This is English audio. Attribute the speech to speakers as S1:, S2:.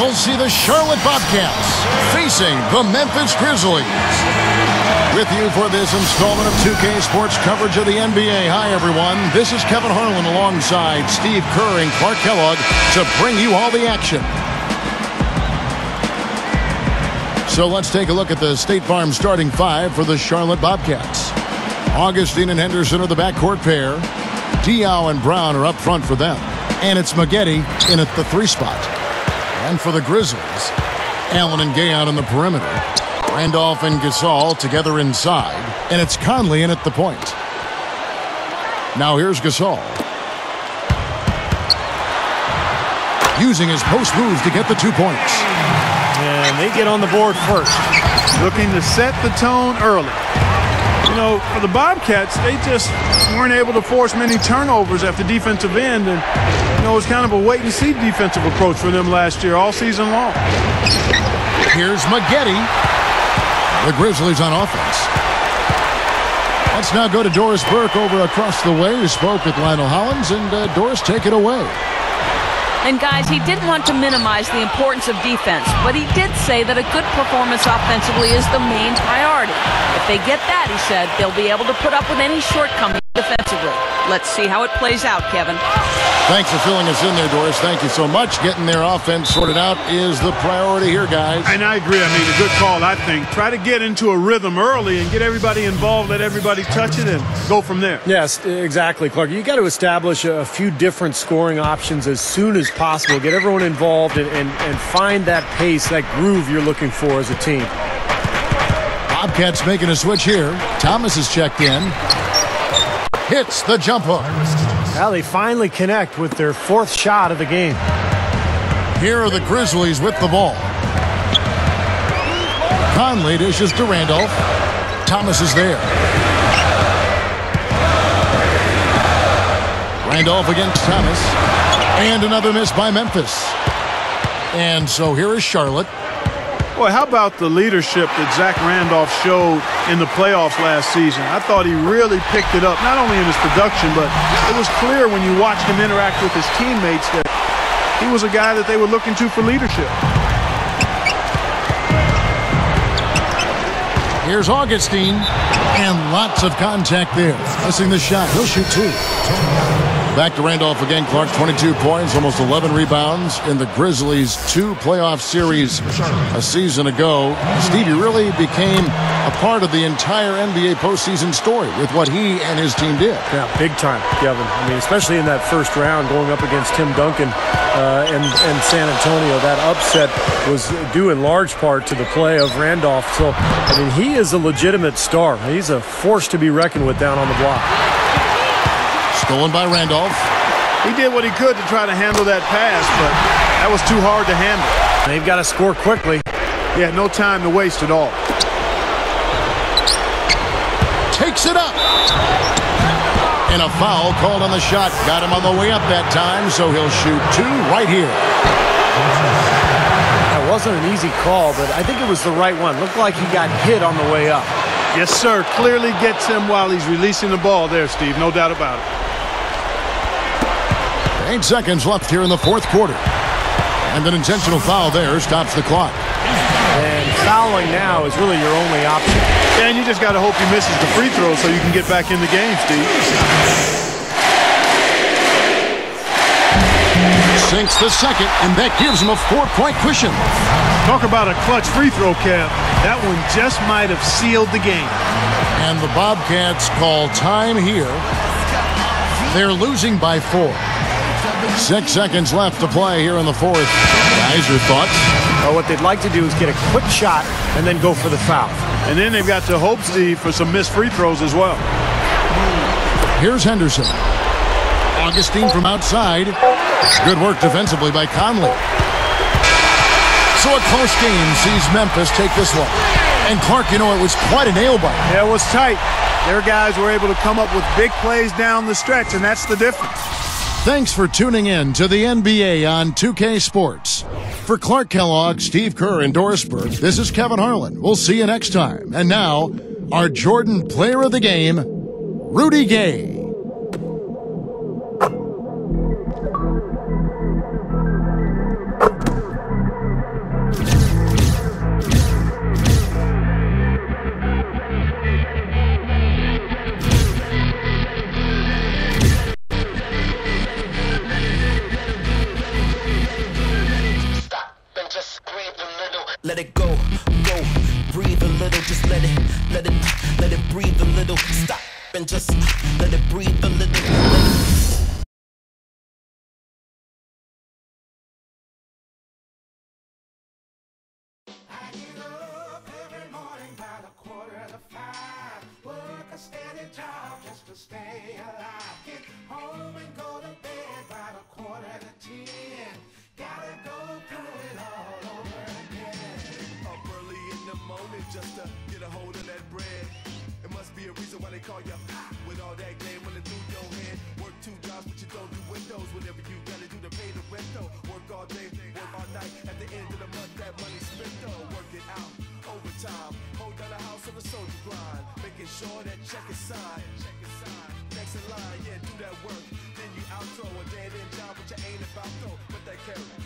S1: we'll see the Charlotte Bobcats facing the Memphis Grizzlies. With you for this installment of 2K Sports coverage of the NBA. Hi, everyone. This is Kevin Harlan alongside Steve Kerr and Clark Kellogg to bring you all the action. So let's take a look at the State Farm starting five for the Charlotte Bobcats. Augustine and Henderson are the backcourt pair. Diaw and Brown are up front for them. And it's Maggette in at the three spot. And for the Grizzlies, Allen and Gay out on the perimeter. Randolph and Gasol together inside. And it's Conley in at the point. Now here's Gasol. Using his post moves to get the two points.
S2: And they get on the board first.
S3: Looking to set the tone early. You know, for the Bobcats, they just weren't able to force many turnovers at the defensive end. And, you know, it was kind of a wait-and-see defensive approach for them last year all season long.
S1: Here's Maggette. The Grizzlies on offense. Let's now go to Doris Burke over across the way who spoke with Lionel Hollins. And uh, Doris, take it away.
S4: And guys, he didn't want to minimize the importance of defense, but he did say that a good performance offensively is the main priority. If they get that, he said, they'll be able to put up with any shortcomings defensively. Let's see how it plays out, Kevin.
S1: Thanks for filling us in there, Doris. Thank you so much. Getting their offense sorted out is the priority here, guys.
S3: And I agree. I mean, a good call, I think. Try to get into a rhythm early and get everybody involved, let everybody touch it, and go from there.
S2: Yes, exactly, Clark. You got to establish a few different scoring options as soon as possible. Get everyone involved and, and, and find that pace, that groove you're looking for as a team.
S1: Bobcats making a switch here. Thomas is checked in. Hits the jumper. hook.
S2: Now they finally connect with their fourth shot of the game.
S1: Here are the Grizzlies with the ball. Conley dishes to Randolph. Thomas is there. Randolph against Thomas. And another miss by Memphis. And so here is Charlotte.
S3: Boy, how about the leadership that Zach Randolph showed in the playoffs last season? I thought he really picked it up, not only in his production, but it was clear when you watched him interact with his teammates that he was a guy that they were looking to for leadership.
S1: Here's Augustine, and lots of contact there. Missing the shot. He'll shoot two. Back to Randolph again. Clark, 22 points, almost 11 rebounds in the Grizzlies' two playoff series a season ago. Stevie really became a part of the entire NBA postseason story with what he and his team did.
S2: Yeah, big time, Kevin. I mean, especially in that first round going up against Tim Duncan uh, and, and San Antonio. That upset was due in large part to the play of Randolph. So, I mean, he is a legitimate star. He's a force to be reckoned with down on the block.
S1: Stolen by Randolph.
S3: He did what he could to try to handle that pass, but that was too hard to handle.
S2: They've got to score quickly.
S3: He had no time to waste at all.
S1: Takes it up. And a foul called on the shot. Got him on the way up that time, so he'll shoot two right here.
S2: That wasn't an easy call, but I think it was the right one. Looked like he got hit on the way up.
S3: Yes, sir. Clearly gets him while he's releasing the ball there, Steve. No doubt about it.
S1: Eight seconds left here in the fourth quarter. And an intentional foul there stops the clock.
S2: And fouling now is really your only option.
S3: And you just got to hope he misses the free throw so you can get back in the game, Steve.
S1: Sinks the second, and that gives him a four-point cushion.
S3: Talk about a clutch free throw, Kev. That one just might have sealed the game.
S1: And the Bobcats call time here. They're losing by four. Six seconds left to play here in the fourth. Guys, your thoughts?
S2: Well, what they'd like to do is get a quick shot and then go for the foul.
S3: And then they've got to hope, Steve, for some missed free throws as well.
S1: Here's Henderson. Augustine from outside. Good work defensively by Conley. So a close game sees Memphis take this one. And Clark, you know, it was quite a nail biter.
S3: Yeah, it was tight. Their guys were able to come up with big plays down the stretch, and that's the difference.
S1: Thanks for tuning in to the NBA on 2K Sports. For Clark Kellogg, Steve Kerr, and Doris Burke, this is Kevin Harlan. We'll see you next time. And now, our Jordan Player of the Game, Rudy Gay.
S5: It go, go. Breathe a little, just let it, let it, let it breathe a little. Stop and just let it breathe a little.
S6: Stay alive.
S7: Be a reason why they call you with all that game running through your head. Work two jobs, but you don't do windows. Whatever you gotta do to pay the rent though. Work all day, work all night. At the end of the month, that money spent though. Work it out, overtime. Hold down the house on the soldier grind. Making sure that check is signed. Check is signed. Next in line, yeah, do that work. Then you outro a dead end job, but you ain't about though. But that carrot